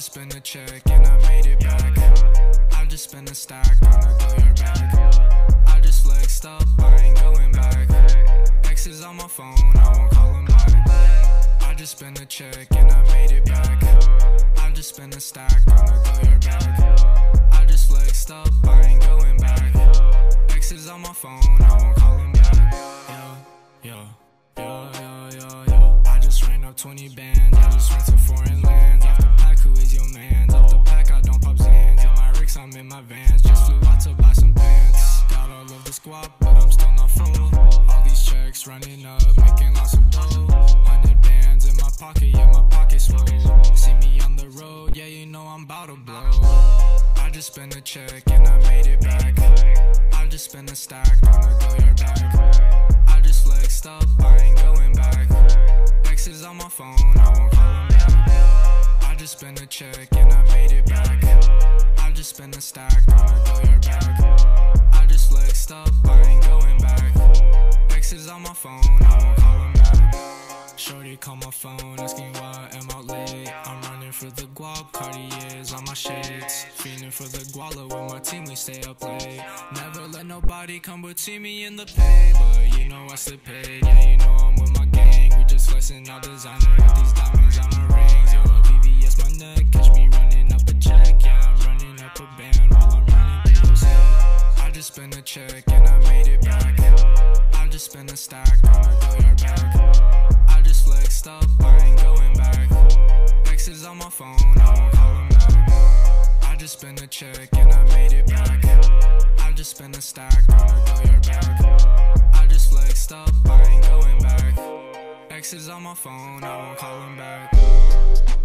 spent a check and I made it back. I just spent a stack, gonna go your back. I just flexed up, I ain't going back. Exes on my phone, I won't call them back. I just spent a check and I made it back. I just spent a stack, gonna go your back. I just flexed up, I ain't going back. Exes on my phone, I won't call them back. Yo, yo, yo, yo, yo, yo. I just ran up 20 bands, I just went to foreign vans. Just flew out to buy some pants. Got all of the squad, but I'm still not full. All these checks running up, making lots of dough. Hundred bands in my pocket, yeah, my pocket's full. See me on the road, yeah, you know I'm about to blow. I just spent a check and I made it back. I just spent a stack, gonna go your back. I just flexed up, I ain't going back. Exes on my phone, I won't call them back. I just spent a check and I. I spent a stack, go your back. I just flexed up, I ain't going back. Exes on my phone, I won't call them back. Shorty call my phone, asking why I'm out late. I'm running for the guap, Cartiers on my shades. Feeling for the guala with my team, we stay up late. Never let nobody come between me and the pay. But you know I slip paid, spent a check and I made it back. I just spent a stack, gonna go your back. I just flexed up, I ain't going back. Exes on my phone, I won't call them back. I just spent a check and I made it back. I just spent a stack, gonna go your back. I just flexed up, I ain't going back. Exes on my phone, I won't call them back.